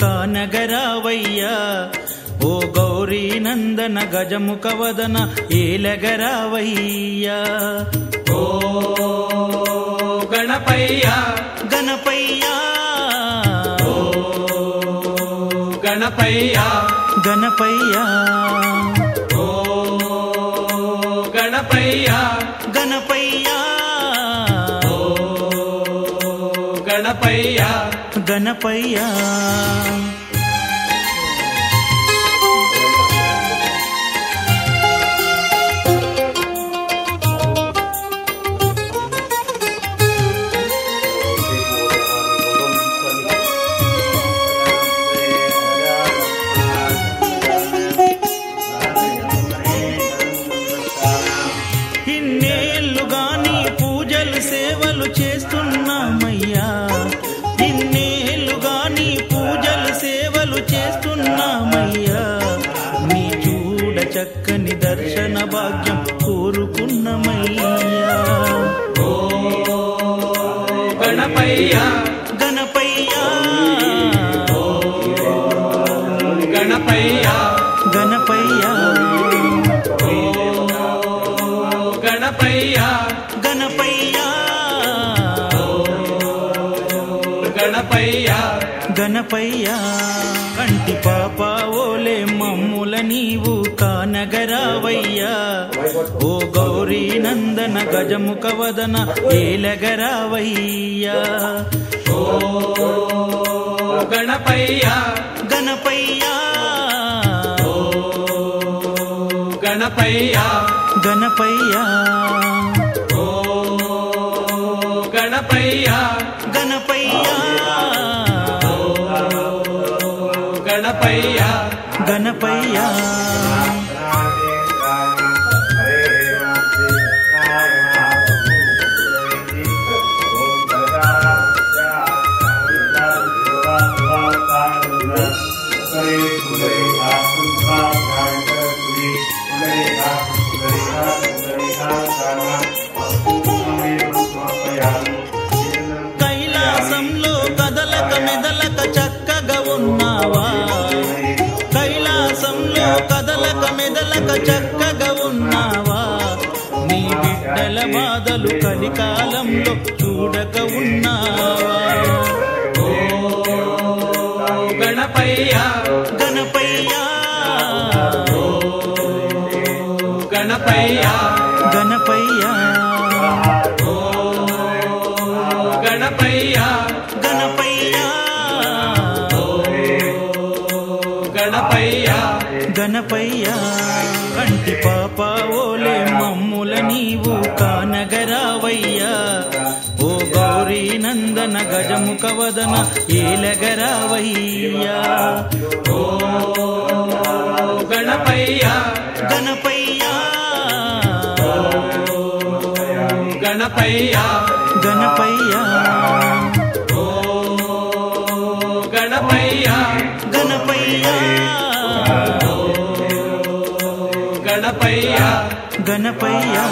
కానగరావయ్యా. ఓ గౌరీ నందన గజముఖ వదన ఏలగరావయ్యా. ఓ గణపయ్య. గణపయ్యా. గణపయ్య. గణపయ్యా. ఓ గణపయ్య. గణపయ్యా. గణపయ్య. గణపయ్యా. గణపయ్య. గణపయ్యా. గణపయ్య. గణపయ్యా. గణపయ్య. గణపయ్యా. గణపయ్య. గణపయ్యా. కంటి పాప ఓలే మమ్ముల నీవు. కానగరావయ్యా ఓ గౌరీ నందన గజముఖ వదన ఏలగరావయ్యా. గణపయ్య. గణపయ్యా. గణపయ్య. గణపయ్యా. గణపయ్య. గణపయ్యా. గణపయ్య గణపయ్యా. गणपैया బాధలు కలికాలంలో చూడక ఉన్నావా? గణపయ్య గణపయ్యా. గణపయ్య. గణపయ్యా. గణపయ్య. గణపయ్యా. గణపయ్య. గణపయ్యా. పాప ఓలే మమ్ముల నీవు కానగరావయ్యా. ఓ గౌరీ నందన గజముఖ వదన ఏలగరావయ్యా. గణపయ్య గణపయ్యా. గణపయ్య గణపయ్యా. గణపయ్య. గణపయ్యా. గణపయ్య గణపయ్యా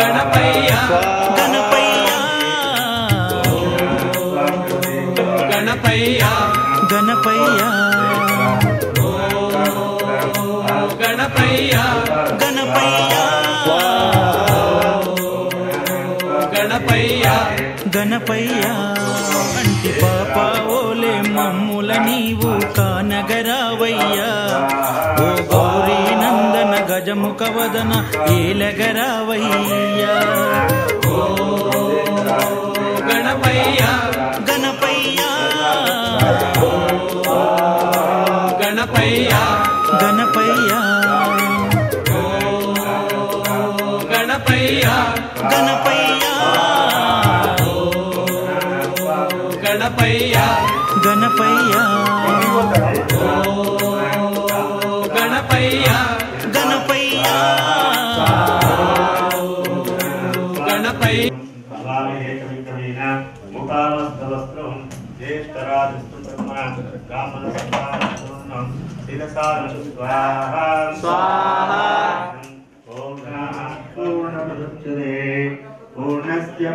గణపయ్య గణపయ్యా గణపయ్య గణపయ్యా గణపయ్యా గణపయ్యా అంటి పాప ఓలే మమ్ముల నీవు కానగరావయ్యా. ఓ గౌరీ ముఖవదన ఏలగరావయ్యా. గణపయ్యా గణపయ్యా. గణపయ్య గణపయ్య. గణపయ్య గణపయ్య. గణపయ్య గణపయ్య. ब्राह्मणसन्तानपूर्णं शिरसानुत्वा स्वाहा ॐ पूर्णमुदच्यते पूर्णस्य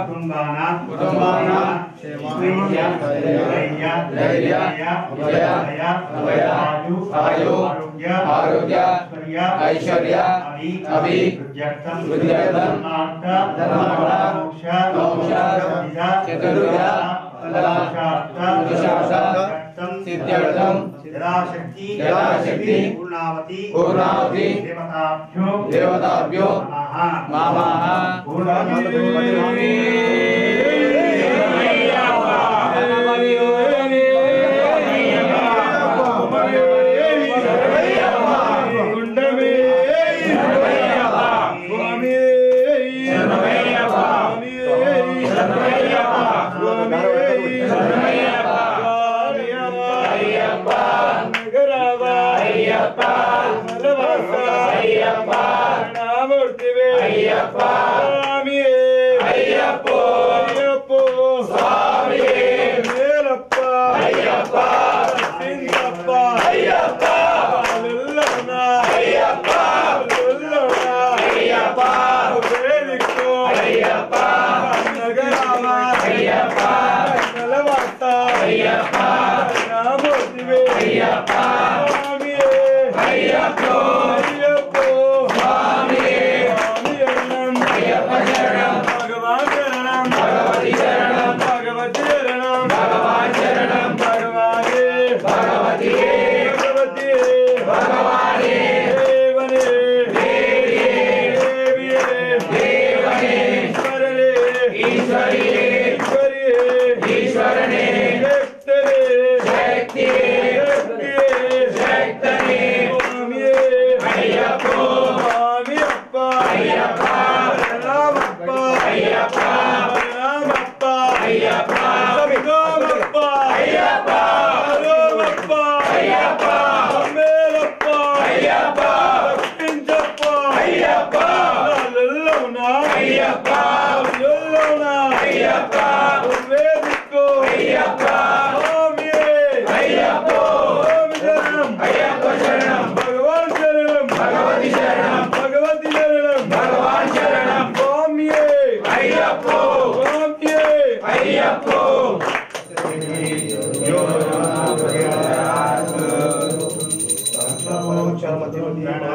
ಕುಟುಂಬಾನ ಕುಟುಂಬಾನ ಶ್ರೀಯ ಧೈರ್ಯ ಧೈರ್ಯ ಅಭಯ ಅಭಯ ಆಯು ಆಯು ಆರೋಗ್ಯ ಆರೋಗ್ಯ ಐಶ್ವರ್ಯ ಅಭಿ ವಿದ್ಯಾರ್ಥಂ ವಿದ್ಯಾರ್ಥಂ ಧರ್ಮಾರ್ಥ ಮೋಕ್ಷ ಮೋಕ್ಷ ಚತುರ್ಯ ಫಲಾಶಾಸ್ತ್ರ सिद्ध्यर्थम यदाशक्ति देवताभ्यो देवताभ्यो मामाः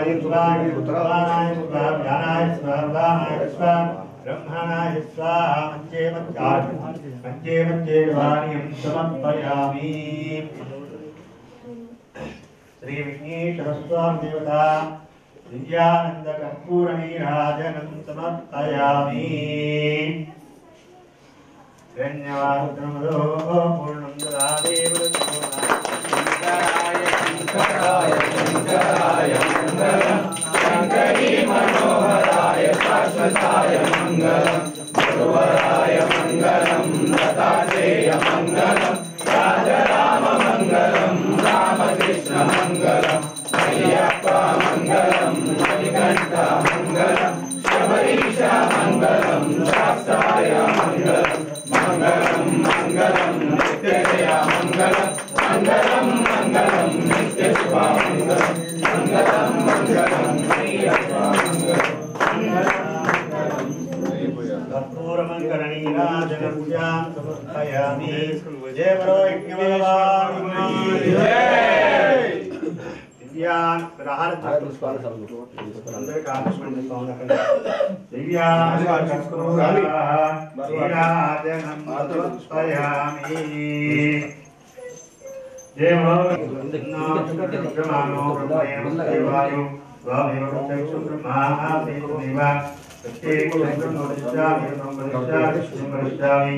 పూర్ణావతి దేవతాభ్యో దేవతాభ్యో నమః బ్రహ్మణాయ స్వాహ మంచే మంచే మంచే వాణ్యం సమర్పయామి. శ్రీ విఘ్నేశ్వర స్వామి దేవత దివ్యానంద కర్పూర నీరాజనం సమర్పయామి. ధన్యవాదములో श्रीमनोहराय शाश्वताय मङ्गलम् गुरुवराय मङ्गलम् लतातेय मङ्गलम् राजराममङ्गलम् रामकृष्णमङ्गलम् मङ्गलं शिगण्डामङ्गलम् मङ्गलं लतादय मङ्गलम् नयामि जय बनो दिव्यान प्रहार अंदर का आत्मन पावना कर दिव्यान दिव्यान मतपयामि जय बनो ब्रह्मानो ब्रह्मयं देवायो स्वामेव प्रत्यक्षं ब्रह्मा देवमेव प्रत्येकं ब्रह्म वदिष्यामि ब्रह्म वदिष्यामि शिवं वदिष्यामि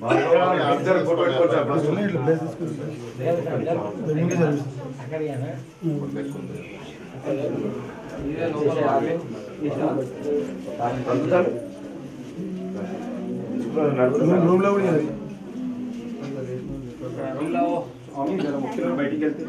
మా నమస్కారం నమస్కారం సమర్పయామి రూమ్ లో కూడా स्वामी जरा मुख्य बैठी खेलते